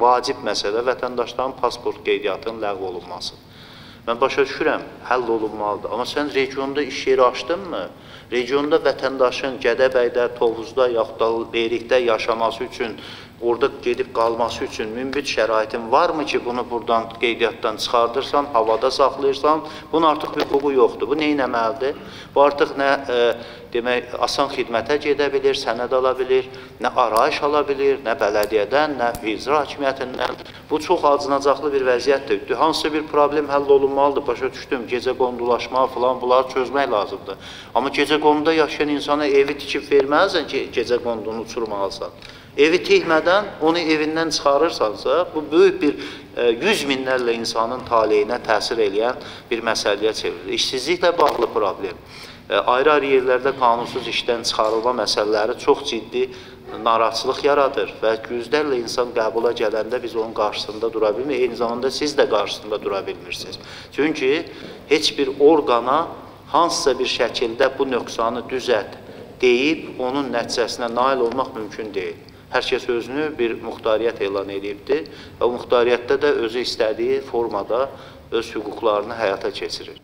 vacib məsələ vətəndaşların pasport qeydiyyatının ləğv olunmasıdır. Mən başa düşürəm, həll olunmalıdır. Amma sən regionda iş yeri açdınmı? Regionda vətəndaşın Gədəbəydə, Tovuzda, yaxud da Leyrikdə yaşaması üçün, orada gedib qalması üçün münbit şəraitin varmı ki, bunu buradan qeydiyyatdan çıxardırsan, havada saxlayırsan, bunun artıq hüququ yoxdur. Bu nə etməlidir? Bu artıq nə e, demək asan xidmətə gedə bilir, sənəd ala bilir, nə arayış ala bilir, nə bələdiyyədən, nə icra hakimiyyətindən. Bu çox acınacaqlı bir vəziyyətdir. Hansısa bir problem həll olunmalıdır. Başa düşdüm, gecə qondulaşma falan bunları çözmək lazımdır. Amma gecə qonduda yaşayan insana evi tikib verməlisən ki, gecə qondunu uçurmalısan. Evi tikmədən onu evindən çıxarırsansa, bu böyük bir e, yüz minlərlə insanın taleyinə təsir eləyən bir məsələyə çevrilir. İşsizliklə bağlı problem. E, ayrı-ayrı yerlərdə qanunsuz işdən çıxarılma məsələləri çox ciddi narahatçılıq yaradır və yüzlərlə insan qəbula gələndə biz onun qarşısında dura bilmirik. Eyni zamanda siz də qarşısında dura bilmirsiniz. Çünki heç bir orqana hansısa bir şəkildə bu nöqsanı düzət deyib onun nəticəsinə nail olmaq mümkün deyil. Hər kəs özünü bir muxtariyyət elan edibdi və o muxtariyyətdə də özü istədiyi formada öz hüquqlarını həyata keçirir.